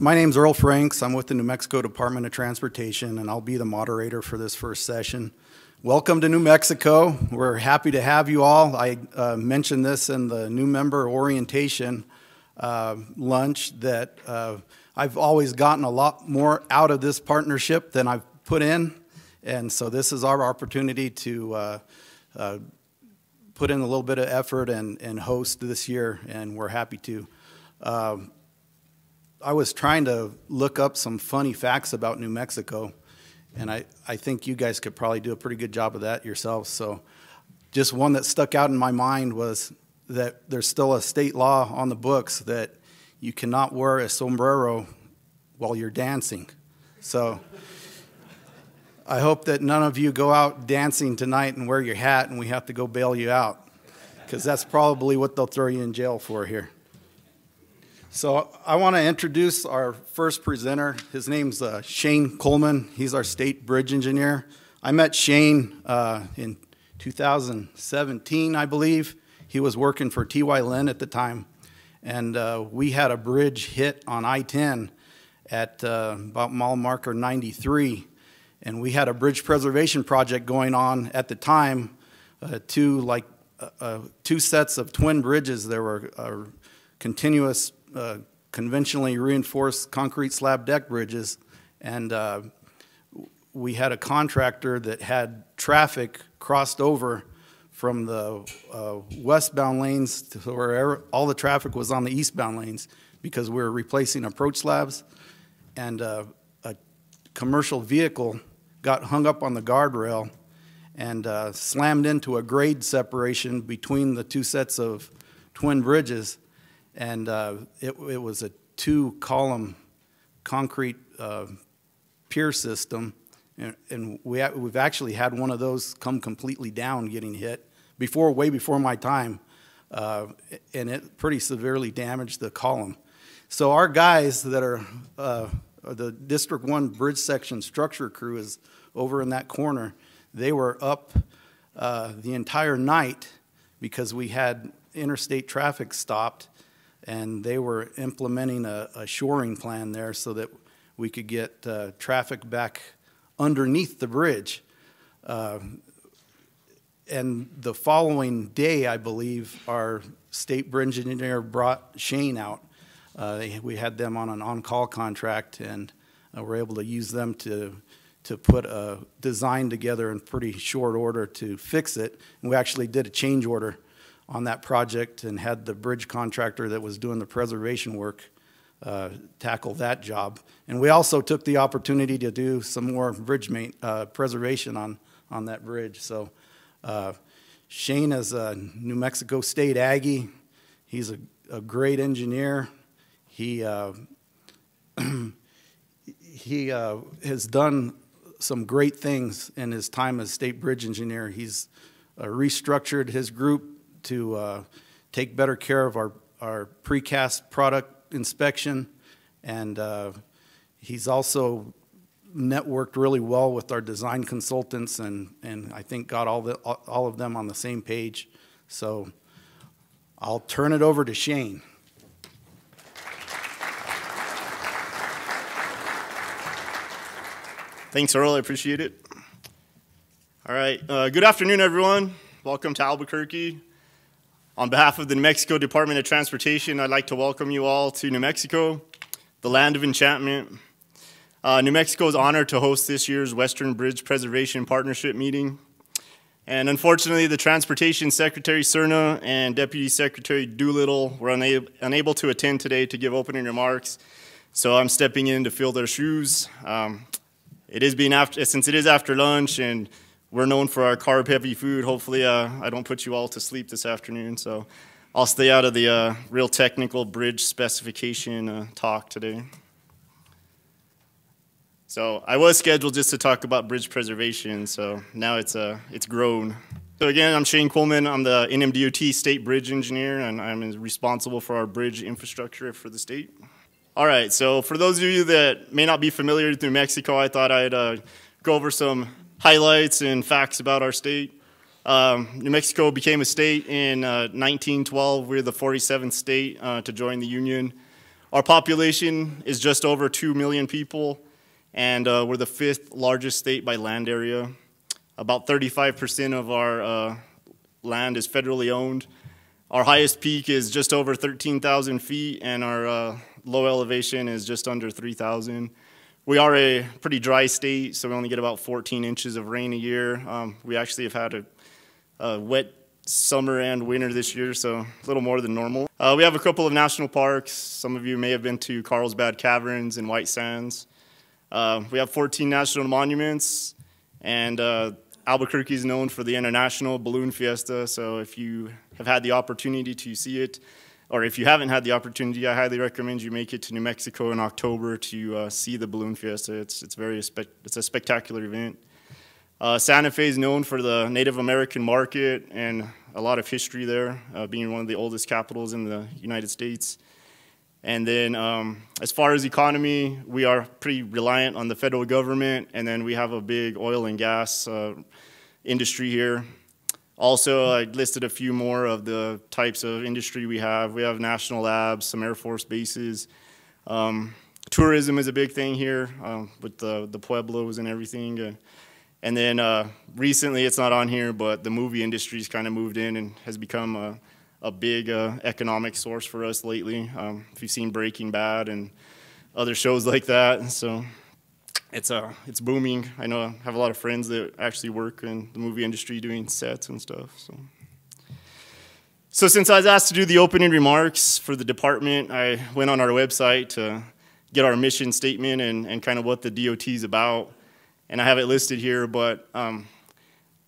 My name is Earl Franks. I'm with the New Mexico Department of Transportation, and I'll be the moderator for this first session. Welcome to New Mexico. We're happy to have you all. I uh, mentioned this in the new member orientation uh, lunch that uh, I've always gotten a lot more out of this partnership than I've put in, and so this is our opportunity to uh, uh, put in a little bit of effort and, and host this year, and we're happy to. Um, I was trying to look up some funny facts about New Mexico, and I, I think you guys could probably do a pretty good job of that yourselves. So, just one that stuck out in my mind was that there's still a state law on the books that you cannot wear a sombrero while you're dancing. So, I hope that none of you go out dancing tonight and wear your hat and we have to go bail you out, because that's probably what they'll throw you in jail for here. So I want to introduce our first presenter. His name's uh, Shane Kuhlman. He's our state bridge engineer. I met Shane uh, in 2017, I believe. He was working for T.Y. Lin at the time, and uh, we had a bridge hit on I-10 at uh, about mile marker 93, and we had a bridge preservation project going on at the time. Uh, two like uh, two sets of twin bridges. There were continuous uh, conventionally reinforced concrete slab deck bridges, and uh, we had a contractor that had traffic crossed over from the uh, westbound lanes to where all the traffic was on the eastbound lanes because we were replacing approach slabs, and uh, a commercial vehicle got hung up on the guardrail and uh, slammed into a grade separation between the two sets of twin bridges and uh, it, it, was a two column concrete uh, pier system. And, and we, we've actually had one of those come completely down getting hit before, way before my time, uh, and it pretty severely damaged the column. So our guys that are uh, the District 1 bridge section structure crew is over in that corner. They were up uh, the entire night because we had interstate traffic stopped and they were implementing a, a shoring plan there so that we could get uh, traffic back underneath the bridge. Uh, and the following day, I believe, our state bridge engineer brought Shane out. Uh, we had them on an on-call contract, and uh, we're able to use them to to put a design together in pretty short order to fix it. And we actually did a change order on that project and had the bridge contractor that was doing the preservation work uh, tackle that job. And we also took the opportunity to do some more bridge main, uh, preservation on, on that bridge. So uh, Shane is a New Mexico State Aggie. He's a, a great engineer. He, uh, he uh, has done some great things in his time as state bridge engineer. He's uh, restructured his group to uh, take better care of our, our precast product inspection. And uh, he's also networked really well with our design consultants and, and I think got all, the, all of them on the same page. So I'll turn it over to Shane. Thanks, Earl. I appreciate it. All right. Uh, good afternoon, everyone. Welcome to Albuquerque. On behalf of the New Mexico Department of Transportation, I'd like to welcome you all to New Mexico, the land of enchantment. Uh, New Mexico is honored to host this year's Western Bridge Preservation Partnership meeting. And unfortunately, the Transportation Secretary Serna and Deputy Secretary Doolittle were unable, unable to attend today to give opening remarks. So I'm stepping in to fill their shoes. Um, it is being after, since it is after lunch and we're known for our carb heavy food. Hopefully, uh, I don't put you all to sleep this afternoon. So I'll stay out of the uh, real technical bridge specification uh, talk today. So I was scheduled just to talk about bridge preservation. So now it's, uh, it's grown. So again, I'm Shane Kuhlman. I'm the NMDOT state bridge engineer, and I'm responsible for our bridge infrastructure for the state. All right, so for those of you that may not be familiar with New Mexico, I thought I'd uh, go over some highlights and facts about our state. Um, New Mexico became a state in uh, 1912. We're the 47th state uh, to join the Union. Our population is just over 2 million people, and uh, we're the fifth largest state by land area. About 35% of our uh, land is federally owned. Our highest peak is just over 13,000 feet, and our uh, low elevation is just under 3,000. We are a pretty dry state, so we only get about 14 inches of rain a year. Um, we actually have had a, a, wet summer and winter this year, so a little more than normal. Uh, we have a couple of national parks. Some of you may have been to Carlsbad Caverns and White Sands. Uh, we have 14 national monuments, and uh, Albuquerque is known for the International Balloon Fiesta, so if you have had the opportunity to see it, or if you haven't had the opportunity, I highly recommend you make it to New Mexico in October to uh, see the Balloon Fiesta. It's, it's, very, it's a spectacular event. Uh, Santa Fe is known for the Native American market and a lot of history there, uh, being one of the oldest capitals in the United States. And then um, as far as economy, we are pretty reliant on the federal government, and then we have a big oil and gas uh, industry here. Also, I listed a few more of the types of industry we have. We have national labs, some Air Force bases. Um, tourism is a big thing here um, with the, the Pueblos and everything. Uh, and then uh, recently, it's not on here, but the movie industry's kind of moved in and has become a, a big uh, economic source for us lately. Um, if you've seen Breaking Bad and other shows like that, so it's uh it's booming. I know I have a lot of friends that actually work in the movie industry doing sets and stuff. So. So since I was asked to do the opening remarks for the department, I went on our website to get our mission statement and, and kind of what the DOT is about. And I have it listed here, but um,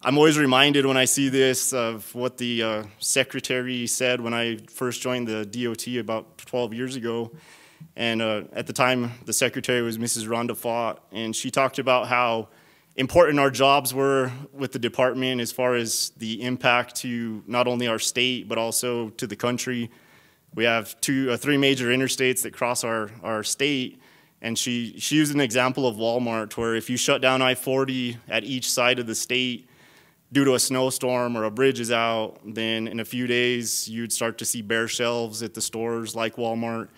I'm always reminded when I see this of what the uh, secretary said when I first joined the DOT about 12 years ago. And uh, at the time, the secretary was Mrs. Rhonda Faught, and she talked about how important our jobs were with the department as far as the impact to not only our state but also to the country. We have two, uh, three major interstates that cross our, our state, and she, she used an example of Walmart where if you shut down I-40 at each side of the state due to a snowstorm or a bridge is out, then in a few days you'd start to see bare shelves at the stores like Walmart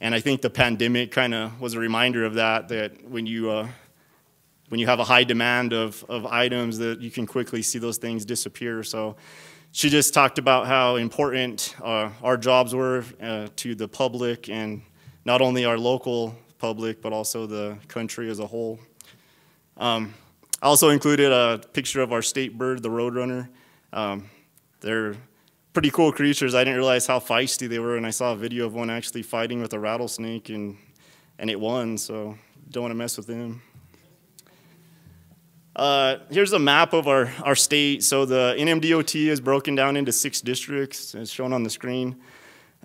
and I think the pandemic kind of was a reminder of that, that when you, uh, when you have a high demand of, of items that you can quickly see those things disappear. So she just talked about how important uh, our jobs were uh, to the public and not only our local public, but also the country as a whole. Um, I also included a picture of our state bird, the roadrunner. Um, they're pretty cool creatures. I didn't realize how feisty they were, and I saw a video of one actually fighting with a rattlesnake, and and it won. So don't want to mess with them. Uh, here's a map of our, our state. So the NMDOT is broken down into six districts, as shown on the screen.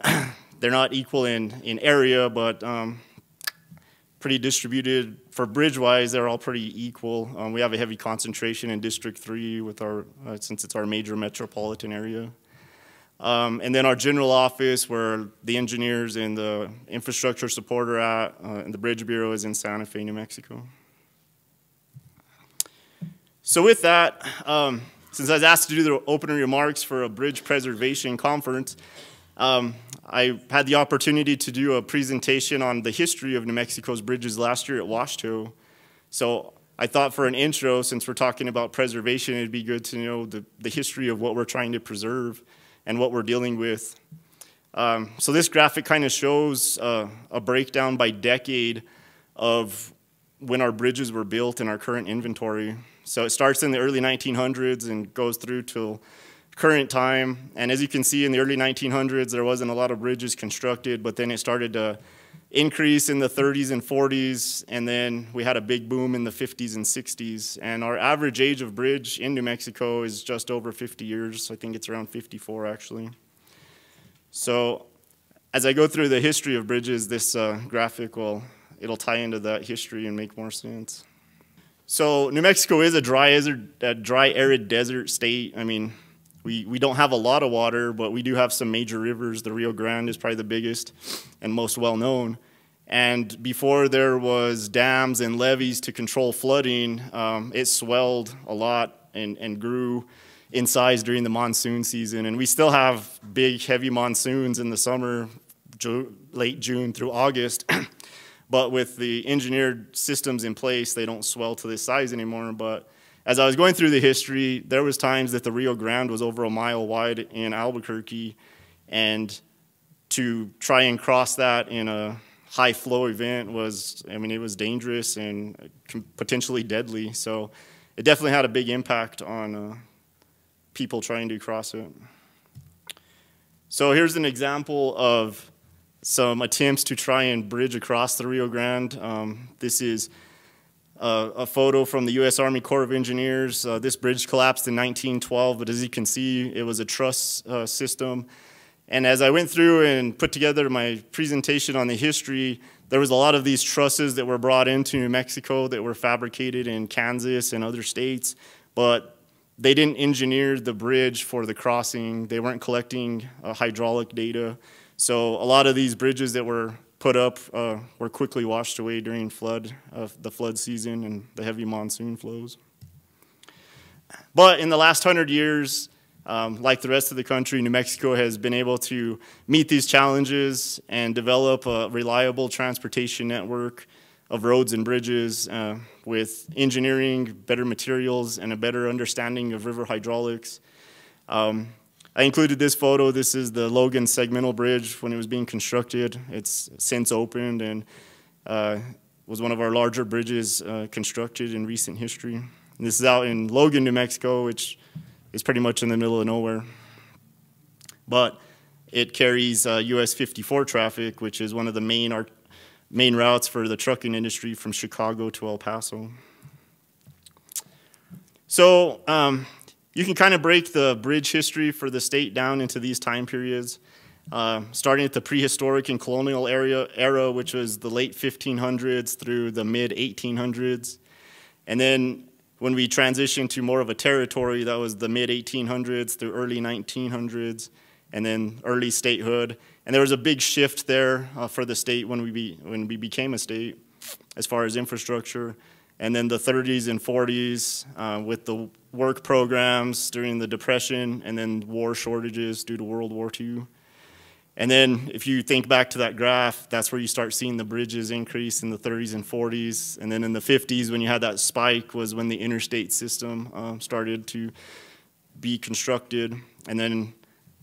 They're not equal in, in area, but um, pretty distributed. For bridge-wise, they're all pretty equal. Um, we have a heavy concentration in District 3 with our, uh, since it's our major metropolitan area. Um, and then our general office, where the engineers and the infrastructure support are at, uh, and the Bridge Bureau is in Santa Fe, New Mexico. So with that, um, since I was asked to do the opening remarks for a bridge preservation conference, um, I had the opportunity to do a presentation on the history of New Mexico's bridges last year at WASHTO. So I thought for an intro, since we're talking about preservation, it'd be good to know the, the history of what we're trying to preserve and what we're dealing with. Um, so this graphic kind of shows uh, a breakdown by decade of when our bridges were built in our current inventory. So it starts in the early 1900s and goes through till current time. And as you can see, in the early 1900s, there wasn't a lot of bridges constructed, but then it started to increase in the 30s and 40s, and then we had a big boom in the 50s and 60s. And our average age of bridge in New Mexico is just over 50 years. I think it's around 54 actually. So as I go through the history of bridges, this uh, graphic will it'll tie into that history and make more sense. So New Mexico is a dry, desert, a dry arid desert state. I mean, we, we don't have a lot of water, but we do have some major rivers. The Rio Grande is probably the biggest and most well known. And before there was dams and levees to control flooding, um, it swelled a lot and, and grew in size during the monsoon season. And we still have big, heavy monsoons in the summer Ju late June through August. but with the engineered systems in place, they don't swell to this size anymore. But as I was going through the history, there was times that the Rio Grande was over a mile wide in Albuquerque, and to try and cross that in a high flow event was, I mean, it was dangerous and potentially deadly. So it definitely had a big impact on uh, people trying to cross it. So here's an example of some attempts to try and bridge across the Rio Grande. Um, this is uh, a photo from the U.S. Army Corps of Engineers. Uh, this bridge collapsed in 1912, but as you can see, it was a truss uh, system. And as I went through and put together my presentation on the history, there was a lot of these trusses that were brought into New Mexico that were fabricated in Kansas and other states, but they didn't engineer the bridge for the crossing. They weren't collecting uh, hydraulic data. So a lot of these bridges that were put up uh, were quickly washed away during flood, uh, the flood season and the heavy monsoon flows. But in the last hundred years, um, like the rest of the country, New Mexico has been able to meet these challenges and develop a reliable transportation network of roads and bridges uh, with engineering, better materials, and a better understanding of river hydraulics. Um, I included this photo. This is the Logan Segmental Bridge when it was being constructed. It's since opened and uh, was one of our larger bridges uh, constructed in recent history. And this is out in Logan, New Mexico, which is pretty much in the middle of nowhere. But it carries uh, US 54 traffic, which is one of the main, main routes for the trucking industry from Chicago to El Paso. So um, you can kind of break the bridge history for the state down into these time periods, uh, starting at the prehistoric and colonial era, which was the late 1500s through the mid 1800s. And then when we transitioned to more of a territory, that was the mid 1800s through early 1900s, and then early statehood. And there was a big shift there uh, for the state when we, be, when we became a state as far as infrastructure and then the 30s and 40s uh, with the work programs during the Depression, and then war shortages due to World War II. And then if you think back to that graph, that's where you start seeing the bridges increase in the 30s and 40s. And then in the 50s, when you had that spike, was when the interstate system uh, started to be constructed. And then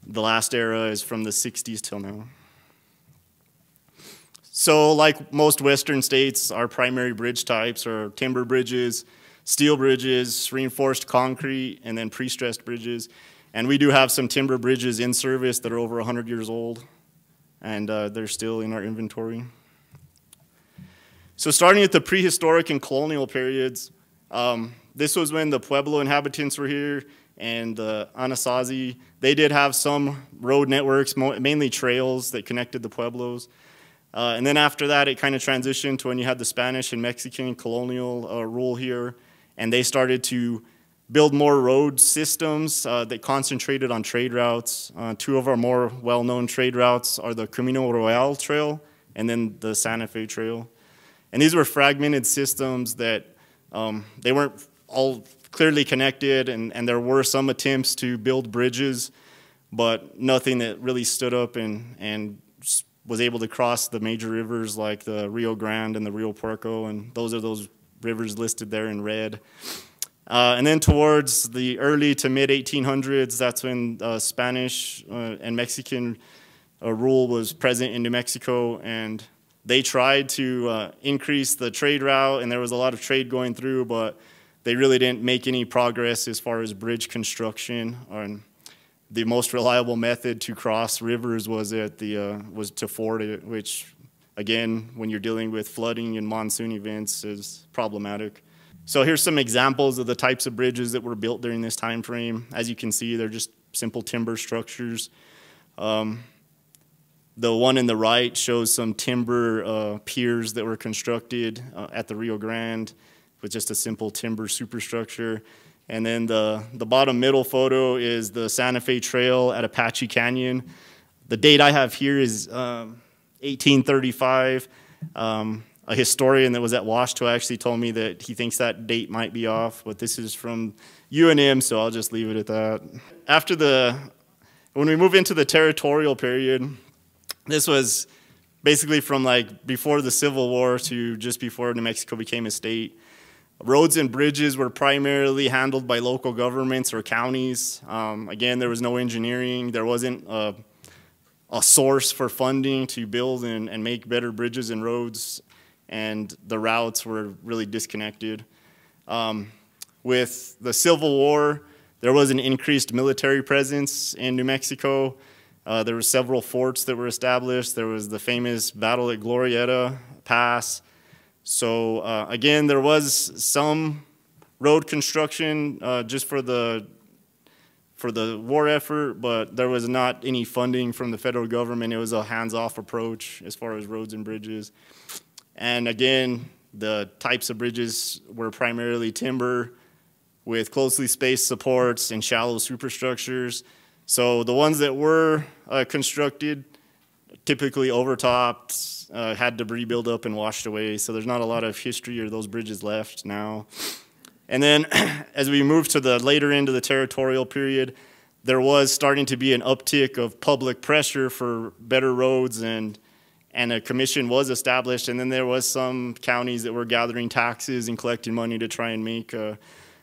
the last era is from the 60s till now. So like most western states, our primary bridge types are timber bridges, steel bridges, reinforced concrete, and then pre-stressed bridges. And we do have some timber bridges in service that are over 100 years old, and uh, they're still in our inventory. So starting at the prehistoric and colonial periods, um, this was when the Pueblo inhabitants were here, and the uh, Anasazi, they did have some road networks, mainly trails that connected the Pueblos. Uh, and then after that, it kind of transitioned to when you had the Spanish and Mexican colonial uh, rule here, and they started to build more road systems uh, that concentrated on trade routes. Uh, two of our more well-known trade routes are the Camino Real Trail and then the Santa Fe Trail. And these were fragmented systems that um, they weren't all clearly connected, and, and there were some attempts to build bridges, but nothing that really stood up and, and was able to cross the major rivers like the Rio Grande and the Rio Puerco, and those are those rivers listed there in red. Uh, and then towards the early to mid 1800s, that's when uh, Spanish uh, and Mexican uh, rule was present in New Mexico, and they tried to uh, increase the trade route, and there was a lot of trade going through, but they really didn't make any progress as far as bridge construction. Or, the most reliable method to cross rivers was at the uh, was to ford it, which again, when you're dealing with flooding and monsoon events, is problematic. So here's some examples of the types of bridges that were built during this time frame. As you can see, they're just simple timber structures. Um, the one in the right shows some timber uh, piers that were constructed uh, at the Rio Grande with just a simple timber superstructure. And then the, the bottom middle photo is the Santa Fe Trail at Apache Canyon. The date I have here is um, 1835. Um, a historian that was at WASHTO actually told me that he thinks that date might be off, but this is from UNM, so I'll just leave it at that. After the, when we move into the territorial period, This was basically from like before the Civil War to just before New Mexico became a state. Roads and bridges were primarily handled by local governments or counties. Um, again, there was no engineering. There wasn't a, a source for funding to build and, and, make better bridges and roads, and the routes were really disconnected. Um, with the Civil War, there was an increased military presence in New Mexico. Uh, there were several forts that were established. There was the famous battle at Glorieta Pass. So uh, again, there was some road construction uh, just for the for the war effort, but there was not any funding from the federal government. It was a hands-off approach as far as roads and bridges. And again, the types of bridges were primarily timber with closely spaced supports and shallow superstructures. So the ones that were uh, constructed typically overtopped, uh, had debris build up and washed away. So there's not a lot of history or those bridges left now. And then as we move to the later end of the territorial period, there was starting to be an uptick of public pressure for better roads and and a commission was established and then there was some counties that were gathering taxes and collecting money to try and make a,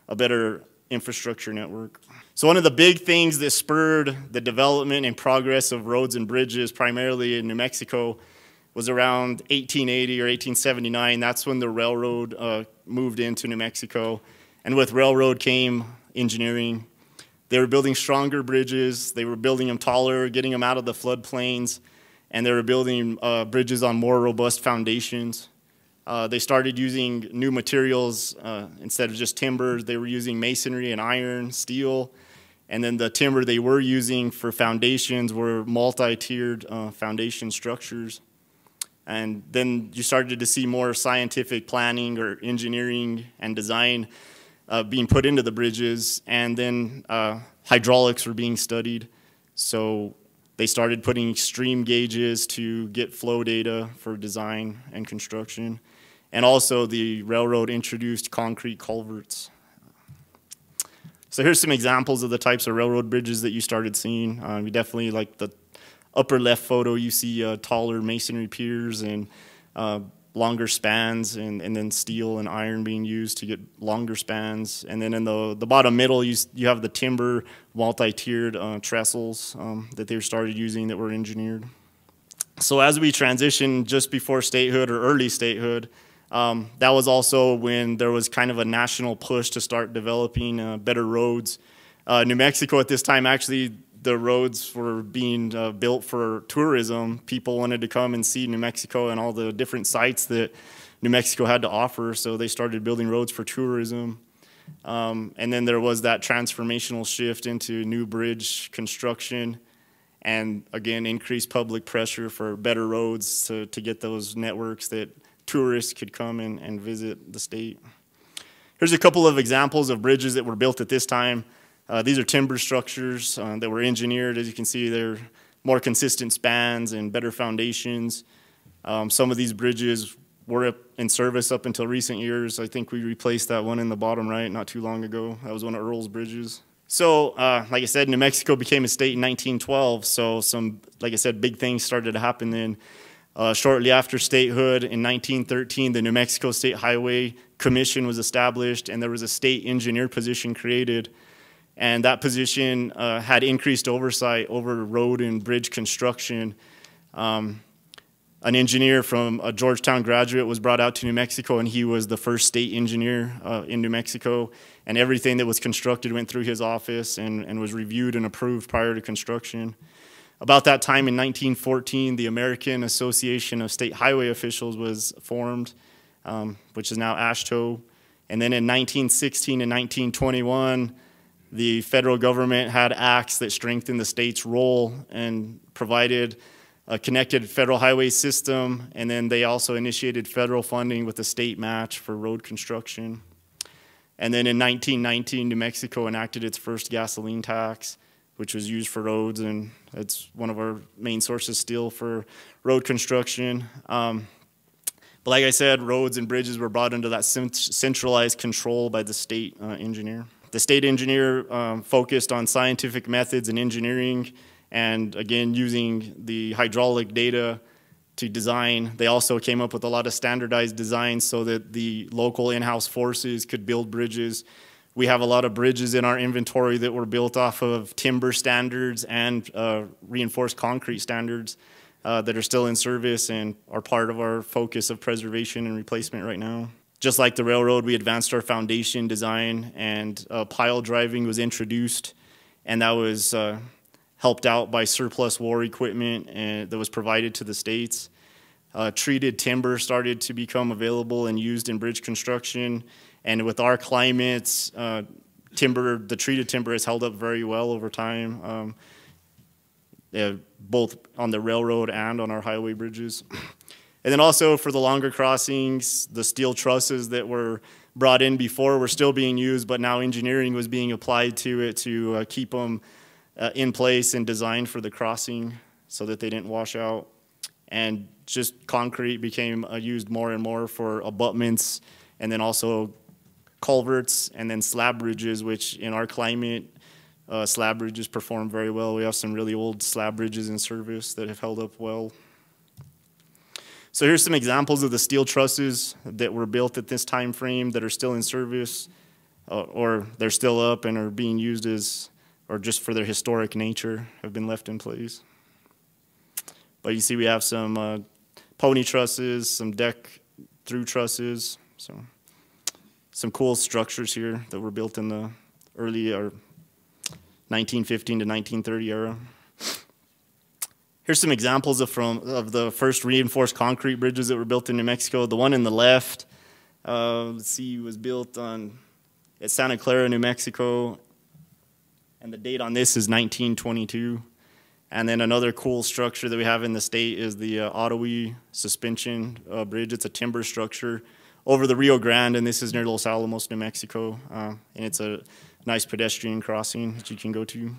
a better infrastructure network. So one of the big things that spurred the development and progress of roads and bridges, primarily in New Mexico, was around 1880 or 1879. That's when the railroad uh, moved into New Mexico. And with railroad came engineering. They were building stronger bridges. They were building them taller, getting them out of the floodplains. And they were building uh, bridges on more robust foundations. Uh, they started using new materials uh, instead of just timber. They were using masonry and iron, steel. And then the timber they were using for foundations were multi-tiered uh, foundation structures. And then you started to see more scientific planning or engineering and design uh, being put into the bridges. And then uh, hydraulics were being studied. So they started putting stream gauges to get flow data for design and construction. And also the railroad introduced concrete culverts. So here's some examples of the types of railroad bridges that you started seeing. Um, you definitely like the upper left photo, you see uh, taller masonry piers and uh, longer spans, and, and then steel and iron being used to get longer spans. And then in the, the bottom middle, you, you have the timber multi-tiered uh, trestles um, that they started using that were engineered. So as we transition just before statehood or early statehood, um, that was also when there was kind of a national push to start developing uh, better roads. Uh, New Mexico at this time, actually, the roads were being uh, built for tourism. People wanted to come and see New Mexico and all the different sites that New Mexico had to offer, so they started building roads for tourism. Um, and then there was that transformational shift into new bridge construction and again increased public pressure for better roads to, to get those networks that tourists could come in and visit the state. Here's a couple of examples of bridges that were built at this time. Uh, these are timber structures uh, that were engineered. As you can see, they're more consistent spans and better foundations. Um, some of these bridges were in service up until recent years. I think we replaced that one in the bottom right not too long ago. That was one of Earl's bridges. So, uh, like I said, New Mexico became a state in 1912. So, some, like I said, big things started to happen then. Uh, shortly after statehood in 1913, the New Mexico State Highway Commission was established, and there was a state engineer position created. And that position uh, had increased oversight over road and bridge construction. Um, an engineer from a Georgetown graduate was brought out to New Mexico, and he was the first state engineer uh, in New Mexico. And everything that was constructed went through his office and, and was reviewed and approved prior to construction. About that time in 1914, the American Association of State Highway Officials was formed, um, which is now AASHTO. And then in 1916 and 1921, the federal government had acts that strengthened the state's role and provided a connected federal highway system. And then they also initiated federal funding with a state match for road construction. And then in 1919, New Mexico enacted its first gasoline tax which was used for roads, and it's one of our main sources still for road construction. Um, but like I said, roads and bridges were brought into that centralized control by the state uh, engineer. The state engineer um, focused on scientific methods and engineering And again, using the hydraulic data to design, they also came up with a lot of standardized designs so that the local in-house forces could build bridges. We have a lot of bridges in our inventory that were built off of timber standards and uh, reinforced concrete standards uh, that are still in service and are part of our focus of preservation and replacement right now. Just like the railroad, we advanced our foundation design and uh, pile driving was introduced, and that was uh, helped out by surplus war equipment and, that was provided to the states. Uh, treated timber started to become available and used in bridge construction, and with our climates, uh, timber, the treated timber has held up very well over time. Um, both on the railroad and on our highway bridges. And then also for the longer crossings, the steel trusses that were brought in before were still being used, but now engineering was being applied to it to uh, keep them uh, in place and designed for the crossing so that they didn't wash out. And just concrete became uh, used more and more for abutments and then also culverts and then slab bridges, which in our climate, uh, slab bridges perform very well. We have some really old slab bridges in service that have held up well. So here's some examples of the steel trusses that were built at this time frame that are still in service uh, or they're still up and are being used as or just for their historic nature have been left in place. But you see we have some uh, pony trusses, some deck through trusses, so some cool structures here that were built in the early or 1915 to 1930 era. Here's some examples of, from, of the first reinforced concrete bridges that were built in New Mexico. The one in the left, uh, let's see, was built on at Santa Clara, New Mexico, and the date on this is 1922. And then another cool structure that we have in the state is the uh, Otowi Suspension uh, Bridge. It's a timber structure over the Rio Grande, and this is near Los Alamos, New Mexico. Uh, and it's a nice pedestrian crossing that you can go to.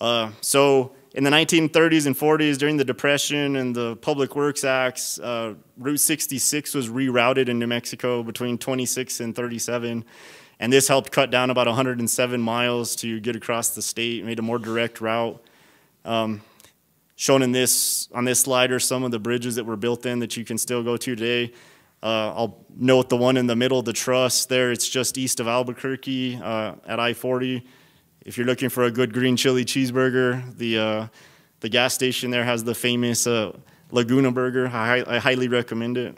Uh, so in the 1930s and 40s, during the Depression and the Public Works Acts, uh, Route 66 was rerouted in New Mexico between 26 and 37. And this helped cut down about 107 miles to get across the state, made a more direct route. Um, shown in this on this slide are some of the bridges that were built in that you can still go to today. Uh, I'll note the one in the middle, the truss there. It's just east of Albuquerque uh, at I-40. If you're looking for a good green chili cheeseburger, the uh, the gas station there has the famous uh, Laguna Burger. I, I, highly recommend it.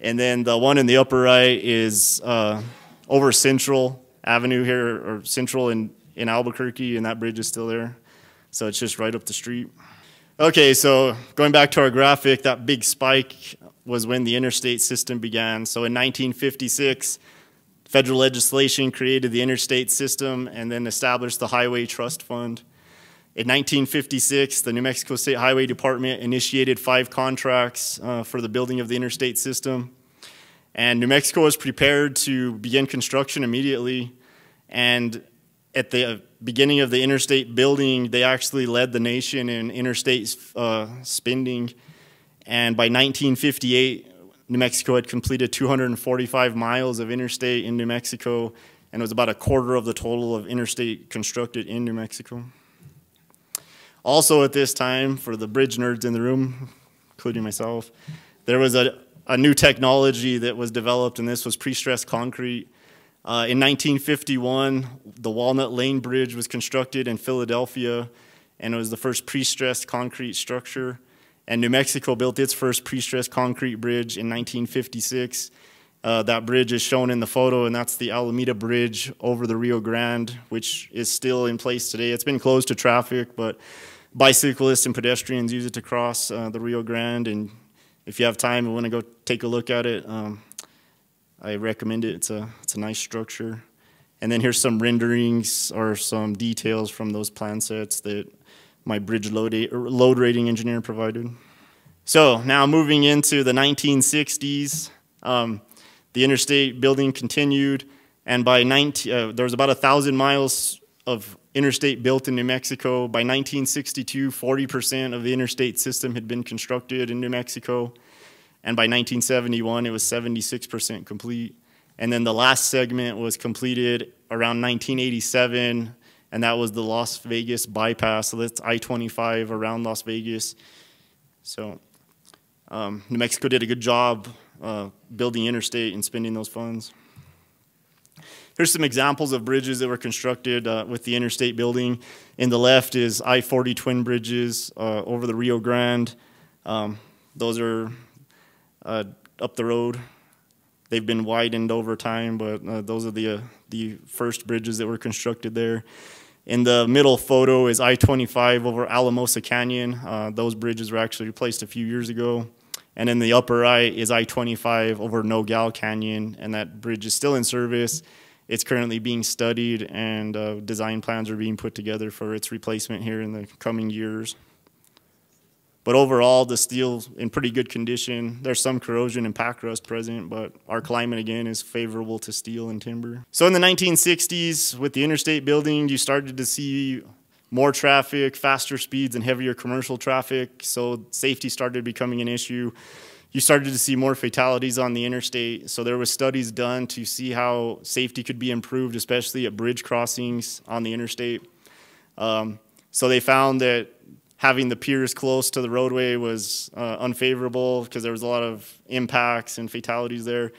And then the one in the upper right is uh, over Central Avenue here, or Central in, in Albuquerque, and that bridge is still there. So it's just right up the street. Okay, so going back to our graphic, that big spike was when the interstate system began. So in 1956, Federal legislation created the interstate system and then established the Highway Trust Fund. In 1956, the New Mexico State Highway Department initiated five contracts uh, for the building of the interstate system. And New Mexico was prepared to begin construction immediately. And at the beginning of the interstate building, they actually led the nation in interstate uh, spending. And by 1958, New Mexico had completed 245 miles of interstate in New Mexico, and it was about a quarter of the total of interstate constructed in New Mexico. Also, at this time, for the bridge nerds in the room, including myself, there was a, a new technology that was developed, and this was pre stressed concrete. Uh, in 1951, the Walnut Lane Bridge was constructed in Philadelphia, and it was the first pre stressed concrete structure. And New Mexico built its first pre-stressed concrete bridge in 1956. Uh, that bridge is shown in the photo, and that's the Alameda Bridge over the Rio Grande, which is still in place today. It's been closed to traffic, but bicyclists and pedestrians use it to cross uh, the Rio Grande. And if you have time and want to go take a look at it, um, I recommend it. It's a, it's a nice structure. And then here's some renderings or some details from those plan sets that my bridge load, load rating engineer provided. So now moving into the 1960s, um, the interstate building continued, and by 19, uh, there was about a thousand miles of interstate built in New Mexico. By 1962, 40% of the interstate system had been constructed in New Mexico, and by 1971, it was 76% complete. And then the last segment was completed around 1987 and that was the Las Vegas bypass. So that's I 25 around Las Vegas. So um, New Mexico did a good job uh, building interstate and spending those funds. Here's some examples of bridges that were constructed uh, with the interstate building. In the left is I-40 twin bridges uh, over the Rio Grande. Um, those are uh, up the road. They've been widened over time, but uh, those are the, uh, the first bridges that were constructed there. In the middle photo is I-25 over Alamosa Canyon. Uh, those bridges were actually replaced a few years ago. And in the upper right is I-25 over Nogal Canyon, and that bridge is still in service. It's currently being studied, and uh, design plans are being put together for its replacement here in the coming years. But overall, the steel's in pretty good condition. There's some corrosion and pack rust present, but our climate again is favorable to steel and timber. So in the 1960s, with the interstate building, you started to see more traffic, faster speeds, and heavier commercial traffic. So safety started becoming an issue. You started to see more fatalities on the interstate. So there was studies done to see how safety could be improved, especially at bridge crossings on the interstate. Um, so they found that having the piers close to the roadway was uh, unfavorable because there was a lot of impacts and fatalities there.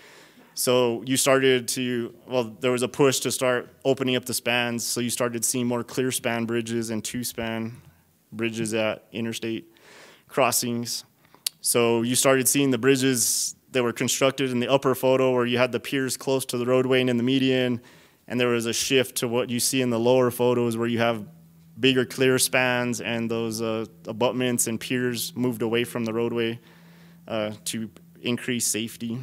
So you started to, well, there was a push to start opening up the spans. So you started seeing more clear span bridges and two span bridges at interstate crossings. So you started seeing the bridges that were constructed in the upper photo where you had the piers close to the roadway and in the median. And there was a shift to what you see in the lower photos where you have bigger clear spans and those uh, abutments and piers moved away from the roadway uh, to increase safety.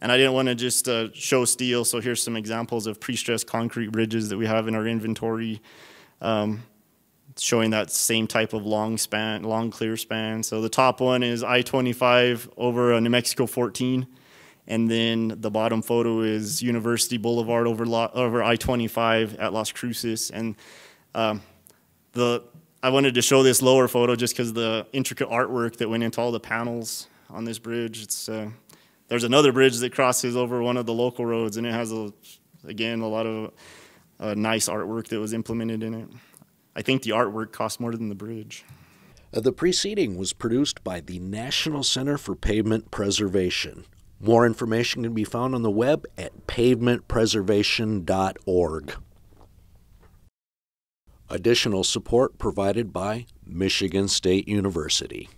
And I didn't want to just uh, show steel, so here's some examples of pre-stressed concrete bridges that we have in our inventory, um, showing that same type of long span, long clear span. So the top one is I-25 over uh, New Mexico 14, and then the bottom photo is University Boulevard over, over I-25 at Las Cruces, and um, the I wanted to show this lower photo just because the intricate artwork that went into all the panels on this bridge. It's uh, there's another bridge that crosses over one of the local roads, and it has a again a lot of uh, nice artwork that was implemented in it. I think the artwork cost more than the bridge. Uh, the preceding was produced by the National Center for Pavement Preservation. More information can be found on the web at pavementpreservation.org. Additional support provided by Michigan State University.